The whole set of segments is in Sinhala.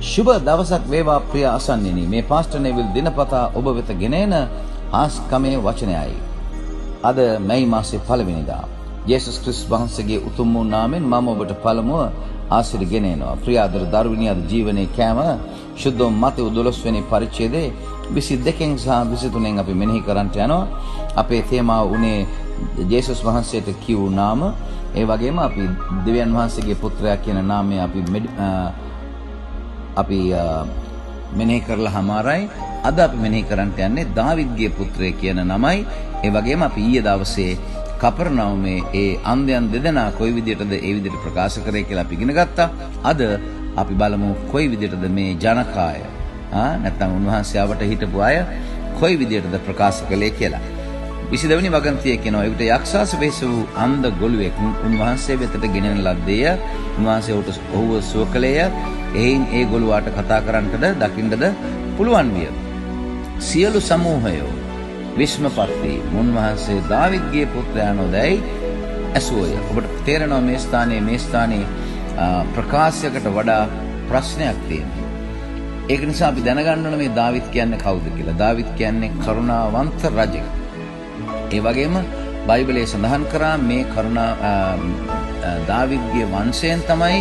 සුබ දවසක් වේවා ප්‍රිය අසන්නිනි. මේ පාස්ටර් නෙවිල් දිනපතා ඔබ වෙත ගෙනෙන ආස්කමේ වචනයයි. අද මැයි මාසේ පළවෙනිදා. යේසුස් ක්‍රිස්තුස් වහන්සේගේ උතුම් වූ නාමෙන් මම ඔබට පළමුව ආශිර්වාද ගෙනෙනවා. ප්‍රිය ආදර දරුවනි අද ජීවනයේ කෑම ශුද්ධ මතේ 12 වෙනි පරිච්ඡේදයේ 22න් සහ 23න් අපි මෙනෙහි කරන්ට යනවා. අපේ තේමාව උනේ යේසුස් වහන්සේට කියූ නාම ඒ වගේම අපි දෙවියන් වහන්සේගේ පුත්‍රයා කියන නාමය අපි අපි මෙනෙහි කරලා හමාරයි. අද අපි මෙනෙහි කරන්නට යන්නේ දාවිද්ගේ පුත්‍රය කියන නමයි. ඒ වගේම අපි ඊයේ දවසේ කපර්නවුමේ ඒ අන්ධයන් දෙදෙනා කොයි විදිහටද ඒ විදිහට ප්‍රකාශ කරේ කියලා අපි ඉගෙන ගත්තා. අද අපි බලමු කොයි විදිහටද මේ ජනකාය ආ නැත්නම් උන්වහන්සේවට හිටපු අය කොයි විදිහටද ප්‍රකාශ කළේ කියලා. 22 වෙනි වගන්තිය කියනවා එවිට යක්ෂාස වෙස වූ අන්ධ ගොළුවෙක් උන්වහන්සේ වෙතට ගෙනෙන ලද්දේය උන්වහන්සේ ඔහුව සුවකලේය එයින් ඒ ගොළුවාට කතා කරන්නටද දකින්නද පුළුවන් විය. සියලු සමූහයෝ විශ්මපත් වී මුන්වහන්සේ දාවිද්ගේ පුත්‍රයා නොදැයි ඇසුවය. ඔබට තේරෙනවා මේ ස්ථානයේ මේ ස්ථානයේ ප්‍රකාශයකට වඩා ප්‍රශ්නයක් තියෙනවා. ඒක නිසා අපි දැනගන්න ඕන මේ දාවිත් කියන්නේ කවුද කියලා. දාවිත් කියන්නේ කරුණාවන්ත රජෙක්. ඒ වගේම බයිබලයේ සඳහන් කරා මේ කරුණා දාවිද්ගේ වංශයෙන් තමයි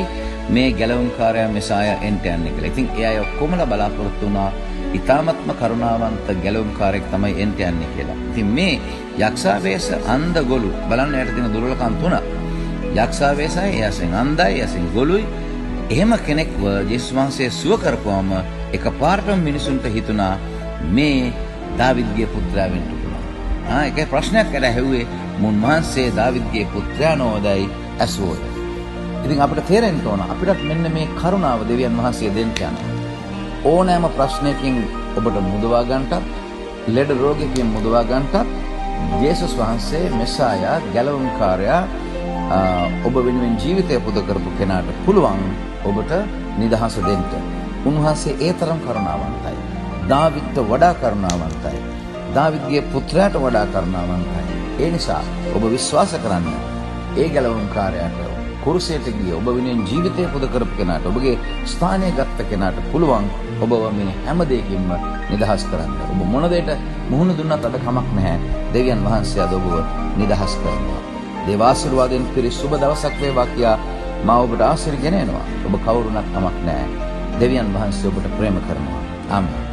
මේ ගැලවුම්කාරයා මෙසායා එන්ට යන්නේ කියලා. ඉතින් ඒ අය ඔක්කොමලා බලාපොරොත්තු වුණා ඊ타මත්ම කරුණාවන්ත ගැලවුම්කාරයෙක් තමයි එන්ට යන්නේ කියලා. ඉතින් මේ යක්ෂාවේශ අන්ධ ගොළු බලන්න යට තියෙන දුර්වලකම් තුන. යක්ෂාවේශයි එයසෙන් අන්ධයි එයසෙන් ගොළුයි. එහෙම කෙනෙක්ව යේසුස් වහන්සේ සුව කරපුවම එකපාරටම මිනිසුන්ට හිතුණා මේ දාවිද්ගේ පුත්‍රයා වෙන්න පුළුවන්. ආ ඒකේ ප්‍රශ්නයක් අර ඇහුවේ මුන් වහන්සේ දාවිද්ගේ පුත්‍රයා නෝදයි ඇසුවෝද. ඉතින් අපිට තේරෙන්න ඕන අපිටත් මෙන්න මේ කරුණාව දෙවියන් වහන්සේ දෙන්න යනවා. ඕනෑම ප්‍රශ්නයකින් ඔබට මුදවා ගන්නටත්, ලෙඩ රෝගයකින් මුදවා ගන්නටත් යේසුස් වහන්සේ මෙසායා ගැලවුම්කාරයා ඔබ වෙනුවෙන් ජීවිතය පුද කරපු කෙනාට පුළුවන් ඔබට නිදහස දෙන්න. උන්වහන්සේ ඒ තරම් කරුණාවන්තයි. දාවිද්ට වඩා කරුණාවන්තයි. දාවිද්ගේ පුත්‍රයාට වඩා කරුණාවන්තයි. ඒ නිසා ඔබ විශ්වාස කරන්න ඒ ගැලවුම්කාරයාට කුරුසයට ගිය ඔබ වෙනුවෙන් ජීවිතය පුද කරපු කෙනාට ඔබගේ ස්ථානය ගත්ත කෙනාට පුළුවන් ඔබව මේ හැම දෙයකින්ම නිදහස් කරන්න. ඔබ මොන දෙයට මුහුණ දුන්නත් අද කමක් නැහැ. දෙවියන් වහන්සේ අද ඔබව නිදහස් කරනවා. දේවාශිර්වාදයෙන් පිරි සුබ දවසක් වේවා කියා මා ඔබට ආශිර්වාද ගෙනෙනවා. ඔබ කවුරුණක් කමක් නැහැ. දෙවියන් වහන්සේ ඔබට ප්‍රේම කරනවා. ආමේන්.